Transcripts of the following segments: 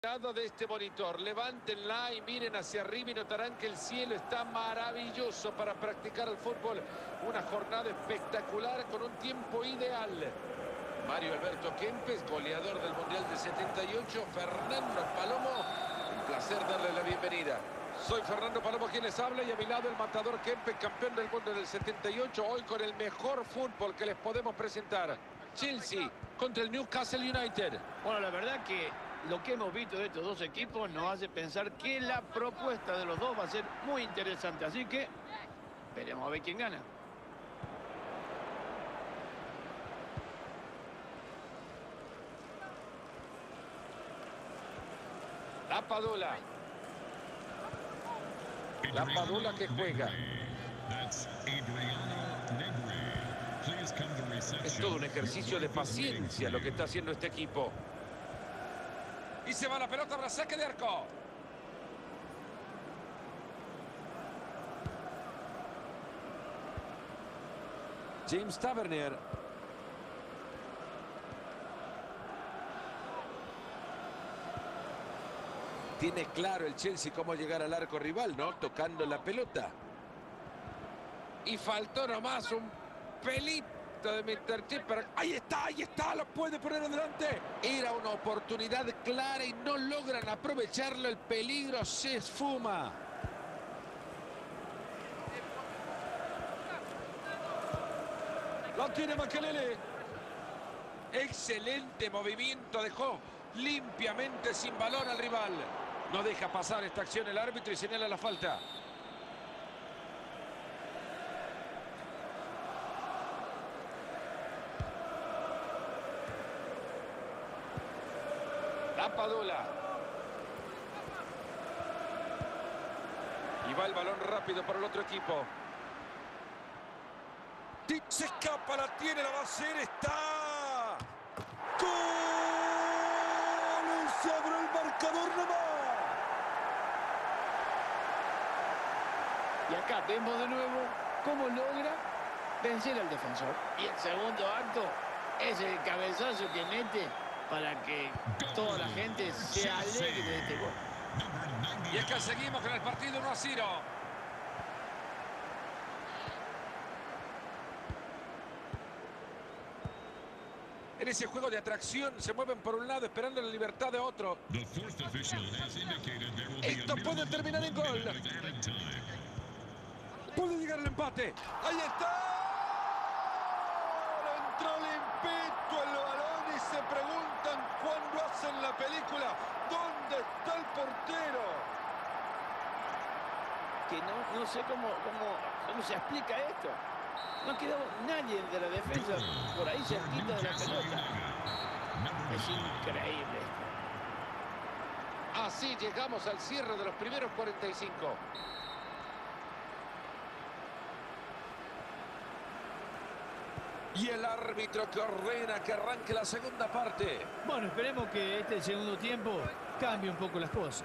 de este monitor, levántenla y miren hacia arriba y notarán que el cielo está maravilloso para practicar el fútbol. Una jornada espectacular con un tiempo ideal. Mario Alberto Kempes, goleador del Mundial de 78. Fernando Palomo, un placer darle la bienvenida. Soy Fernando Palomo quien les habla y a mi lado el matador Kempes, campeón del mundo del 78. Hoy con el mejor fútbol que les podemos presentar. Chelsea contra el Newcastle United. Bueno, la verdad que lo que hemos visto de estos dos equipos nos hace pensar que la propuesta de los dos va a ser muy interesante. Así que veremos a ver quién gana. La Padula. La Padula que juega. Es todo un ejercicio de paciencia lo que está haciendo este equipo. Y se va la pelota para saque de arco. James Tavernier. Tiene claro el Chelsea cómo llegar al arco rival, ¿no? Tocando la pelota. Y faltó nomás un pelito de Mr. Chipper. Ahí está, ahí está, lo puede poner adelante. Era una oportunidad clara y no logran aprovecharlo. El peligro se esfuma. Lo tiene Makelele. Excelente movimiento, dejó limpiamente sin balón al rival. No deja pasar esta acción el árbitro y señala la falta. La Padula. Y va el balón rápido para el otro equipo. Se escapa, la tiene, la va a hacer, está. ¡Gol! Se abrió el marcador nomás. Y acá vemos de nuevo cómo logra vencer al defensor. Y el segundo acto es el cabezazo que mete para que toda la gente se alegre de este gol. Y es que seguimos con el partido 1 a 0. En ese juego de atracción se mueven por un lado esperando la libertad de otro. Esto puede terminar en gol. Puede llegar el empate. Ahí está. Entró limpito el balón y se preguntan hacen la película. ¿Dónde está el portero? Que no, no sé cómo, cómo, cómo se explica esto. No ha quedado nadie de la defensa por ahí cerquita de la pelota. Es increíble esto. Así llegamos al cierre de los primeros 45. Y el árbitro que ordena que arranque la segunda parte. Bueno, esperemos que este segundo tiempo cambie un poco las cosas.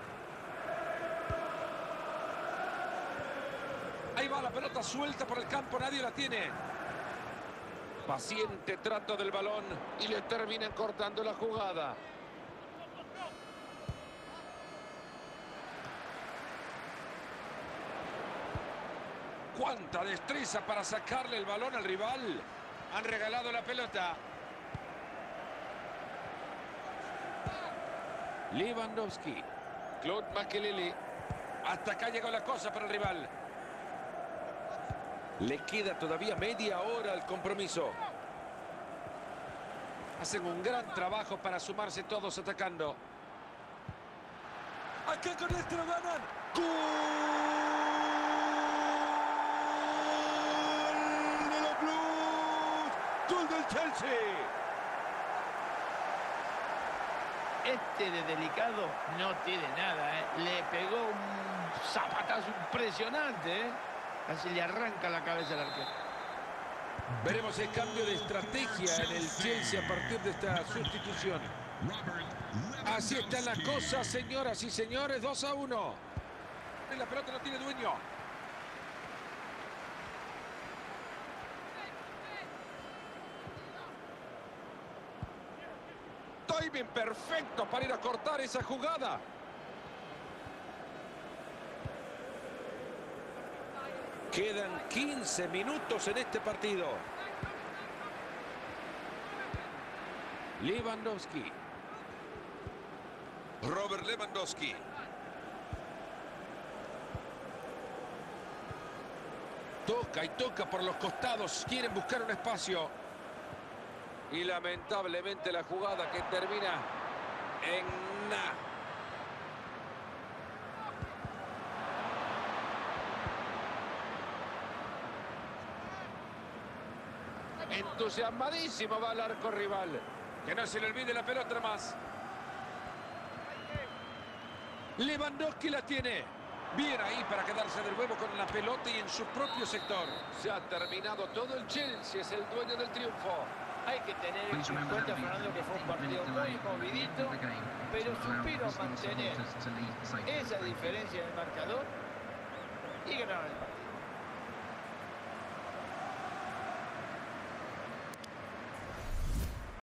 Ahí va la pelota suelta por el campo, nadie la tiene. Paciente trato del balón y le terminan cortando la jugada. Cuánta destreza para sacarle el balón al rival. Han regalado la pelota. Lewandowski. Claude Makelele. Hasta acá llegó la cosa para el rival. Le queda todavía media hora al compromiso. Hacen un gran trabajo para sumarse todos atacando. Acá con este lo ganan. ¡Gol de los Blues! ¡Gol del Chelsea! Este de delicado no tiene nada, ¿eh? Le pegó un zapatazo impresionante, ¿eh? Así le arranca la cabeza al arquero. Veremos el cambio de estrategia en el Chelsea a partir de esta sustitución. Así están las cosas, señoras y señores. 2 a 1. La pelota no tiene dueño. Timing perfecto para ir a cortar esa jugada. Quedan 15 minutos en este partido. Lewandowski. Robert Lewandowski. Toca y toca por los costados. Quieren buscar un espacio. Y lamentablemente la jugada que termina en nada. Entusiasmadísimo va al arco rival. Que no se le olvide la pelota más. Lewandowski la tiene. Bien ahí para quedarse de nuevo con la pelota y en su propio sector. Se ha terminado todo el Chelsea, es el dueño del triunfo. Hay que tener en cuenta, Fernando, que fue un partido muy movidito, pero supieron mantener esa diferencia en el marcador y ganaron el partido.